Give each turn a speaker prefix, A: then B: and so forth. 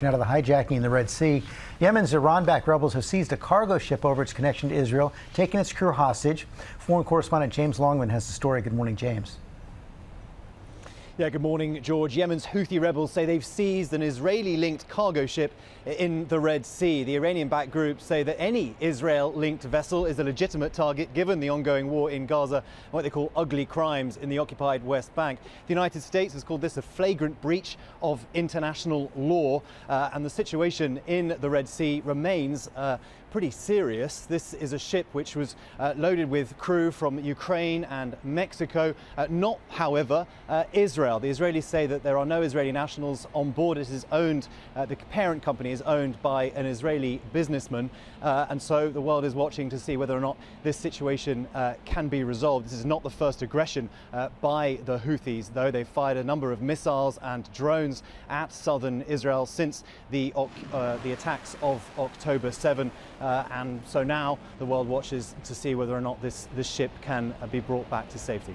A: Out of the hijacking in the Red Sea, Yemen's Iran-backed rebels have seized a cargo ship over its connection to Israel, taking its crew hostage. Foreign correspondent James Longman has the story. Good morning, James.
B: Yeah, good morning, George. Yemen's Houthi rebels say they've seized an Israeli linked cargo ship in the Red Sea. The Iranian backed group say that any Israel linked vessel is a legitimate target given the ongoing war in Gaza and what they call ugly crimes in the occupied West Bank. The United States has called this a flagrant breach of international law, uh, and the situation in the Red Sea remains. Uh, pretty serious. This is a ship which was uh, loaded with crew from Ukraine and Mexico, uh, not, however, uh, Israel. The Israelis say that there are no Israeli nationals on board. It is owned, uh, the parent company is owned by an Israeli businessman, uh, and so the world is watching to see whether or not this situation uh, can be resolved. This is not the first aggression by the Houthis, though. They've fired a number of missiles and drones at southern Israel since the, the attacks of October 7. Uh, and so now the world watches to see whether or not this, this ship can uh, be brought back to safety.